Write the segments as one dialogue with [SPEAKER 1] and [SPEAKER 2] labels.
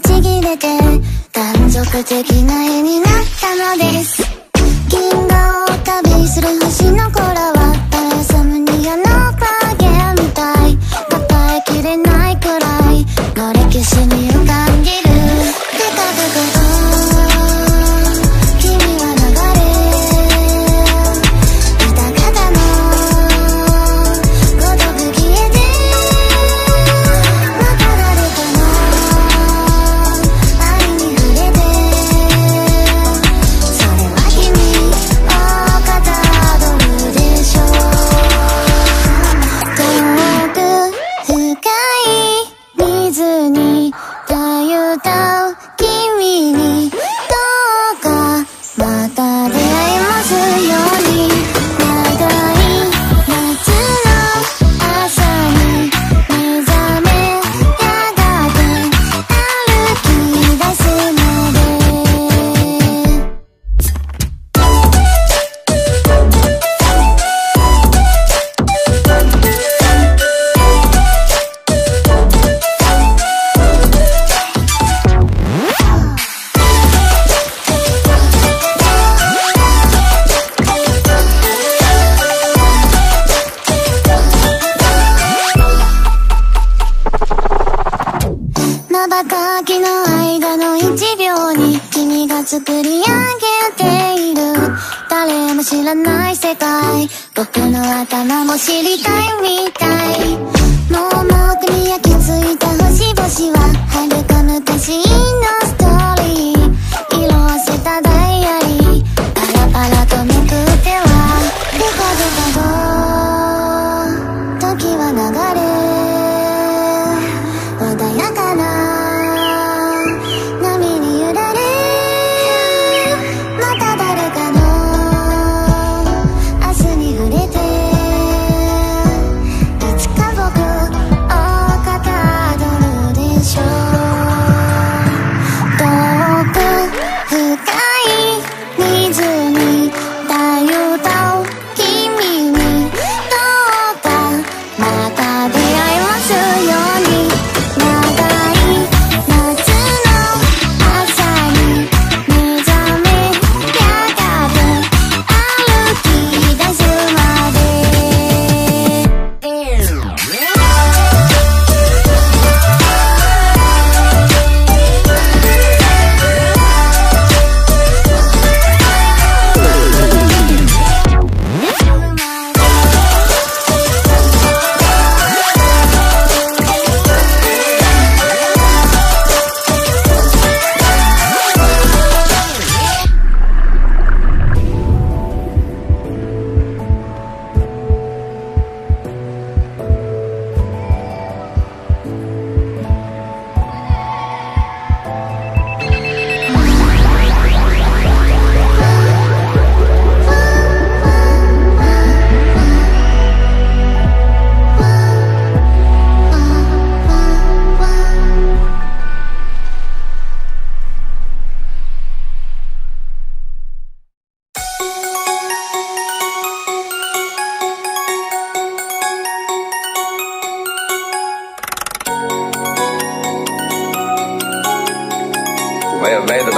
[SPEAKER 1] ちぎれて断続的な絵になったのです。銀河を旅する星の頃は作り上げている。誰も知らない世界。僕の頭も知りたいみたい。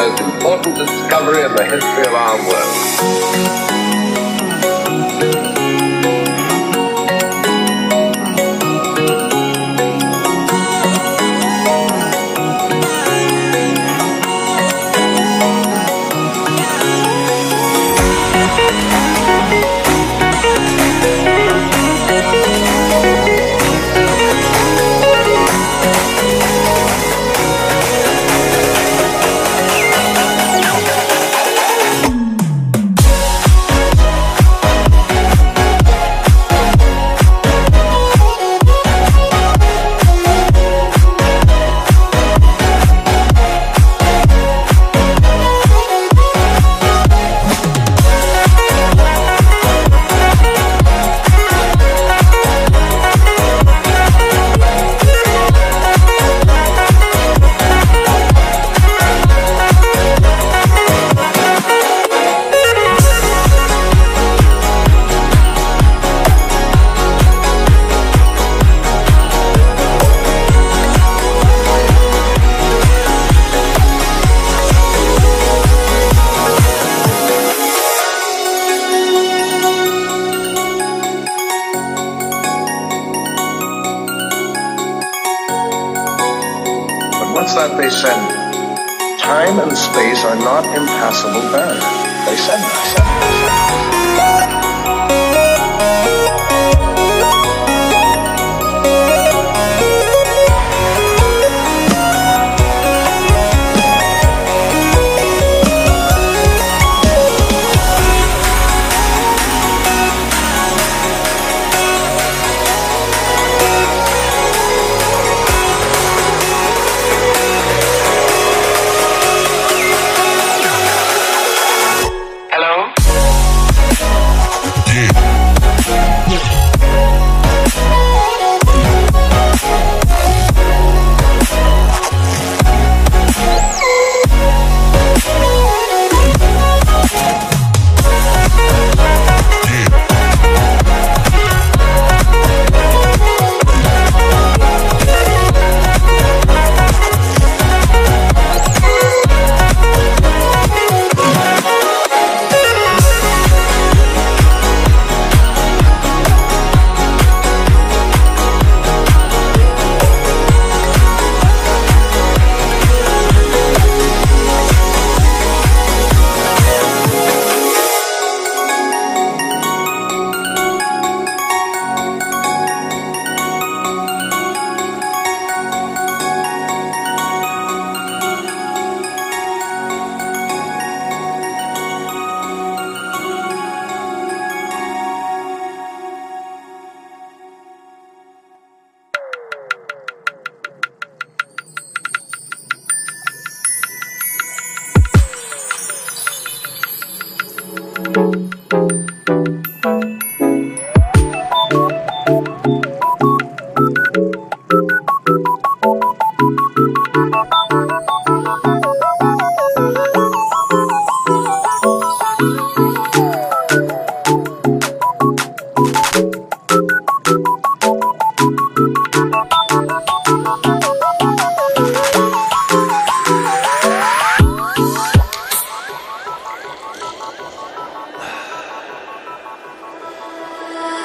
[SPEAKER 2] most important discovery in the history of our world. said, time and space are not impassable barriers. They said that.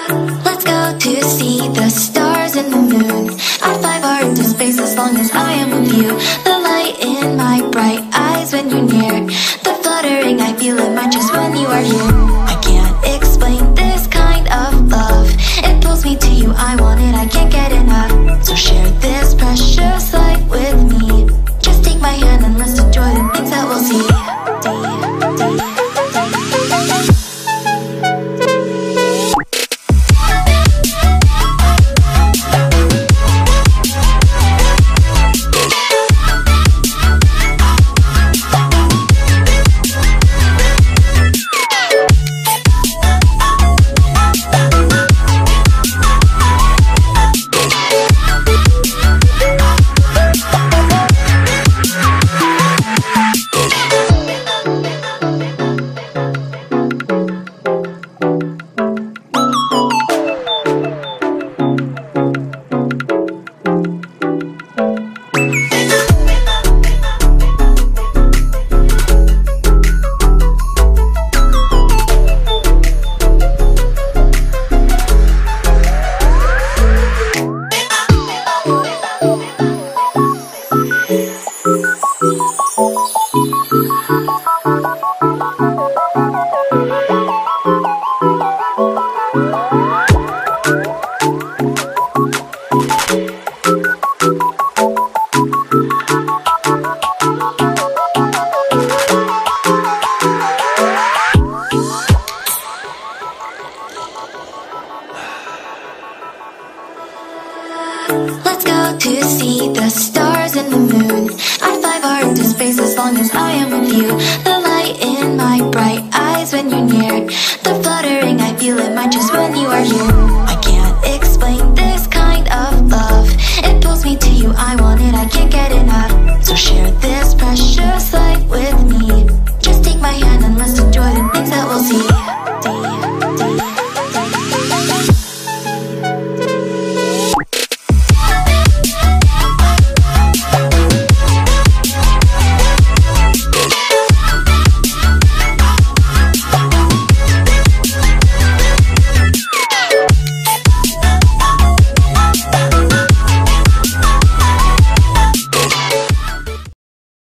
[SPEAKER 3] Let's go to see the stars and the moon. I'd fly far into space as long as I am with you. The light in my bright eyes when you're near. The fluttering I feel in my chest when you are here. I can't explain this kind of love. It pulls me to you, I want it, I can't get enough. So